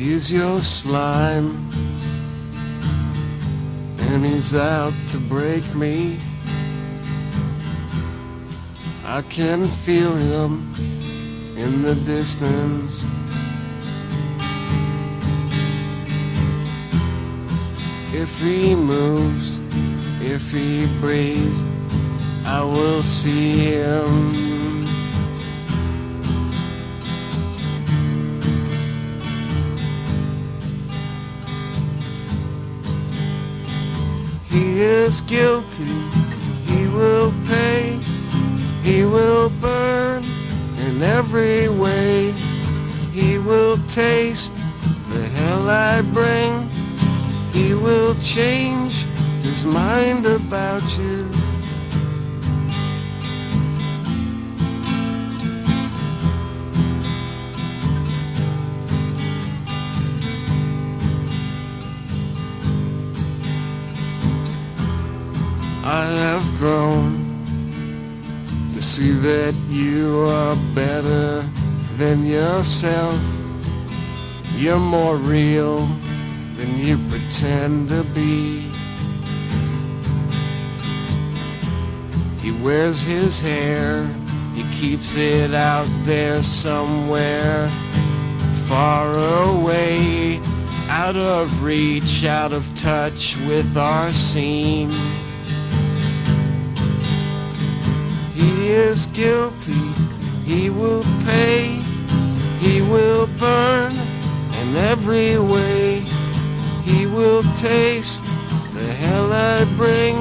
He's your slime, and he's out to break me. I can feel him in the distance. If he moves, if he breathes, I will see him. He is guilty, he will pay, he will burn in every way. He will taste the hell I bring. He will change his mind about you. I have grown to see that you are better than yourself. You're more real than you pretend to be. He wears his hair, he keeps it out there somewhere, far away, out of reach, out of touch with our scene. He is guilty, he will pay, he will burn in every way. He will taste the hell I bring.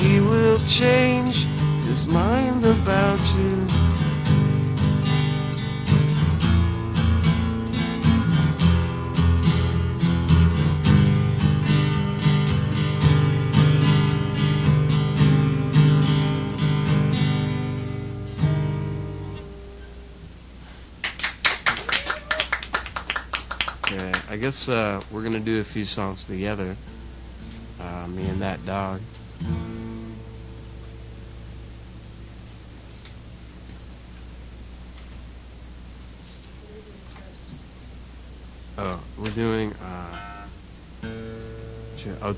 He will change his mind about you. Okay, I guess uh, we're gonna do a few songs together. Uh, me and that dog. Oh, we're doing. Uh, oh,